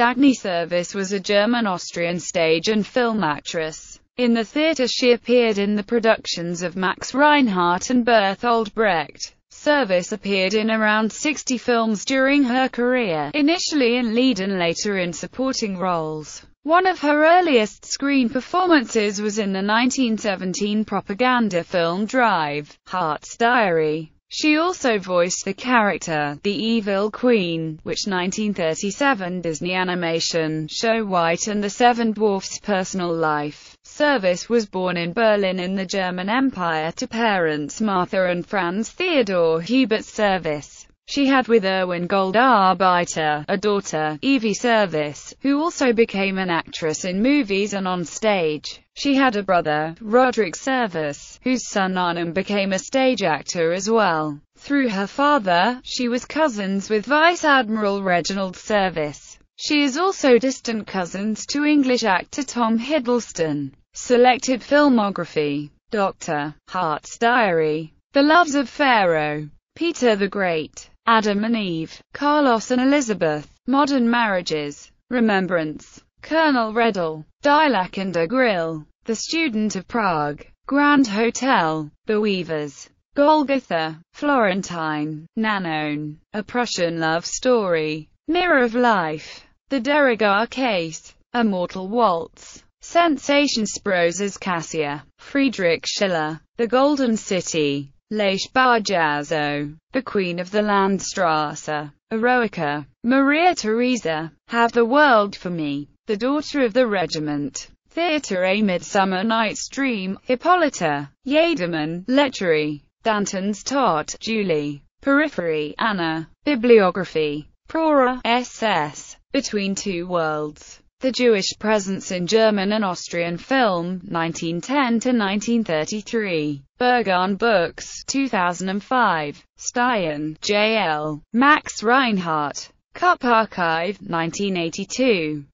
Dagny Servaes was a German-Austrian stage and film actress. In the theatre she appeared in the productions of Max Reinhardt and Bertolt Brecht. Servaes appeared in around 60 films during her career, initially in lead and later in supporting roles. One of her earliest screen performances was in the 1917 propaganda film Drive, Hart's Diary. She also voiced the character, the Evil Queen, which 1937 Disney animation show White and the Seven Dwarfs' personal life. Servaes was born in Berlin in the German Empire to parents Martha and Franz Theodor Hubert Servaes. She had with Erwin Goldarbeiter, a daughter, Evi Servaes, who also became an actress in movies and on stage. She had a brother, Roderick Servaes, whose son Arnhem became a stage actor as well. Through her father, she was cousins with Vice Admiral Reginald Servaes. She is also distant cousins to English actor Tom Hiddleston. Selected filmography Dr. Hart's Diary The Loves of Pharaoh Peter the Great Adam and Eve, Carlos and Elizabeth, Modern Marriages, Remembrance, Colonel Redl, Dilac and de Grille, The Student of Prague, Grand Hotel, The Weavers, Golgotha, Florentine, Nanone, A Prussian Love Story, Mirror of Life, The de Rigueur Case, A Mortal Waltz, Sensation Sproses Cassia, Friedrich Schiller, The Golden City, Lache Bajazzo, the Queen of the Landstrasse, Eroica, Maria Theresa, Have the World for Me, the Daughter of the Regiment, Theatre A Midsummer Night's Dream, Hippolyta, Jedermann, Lechery, Danton's Tod, Julie, Periphery, Anna, Bibliography, Prawer, SS, Between Two Worlds. The Jewish Presence in German and Austrian Film, 1910-1933. Berghahn Books, 2005. Styan, J.L. Max Reinhardt. Cup Archive, 1982.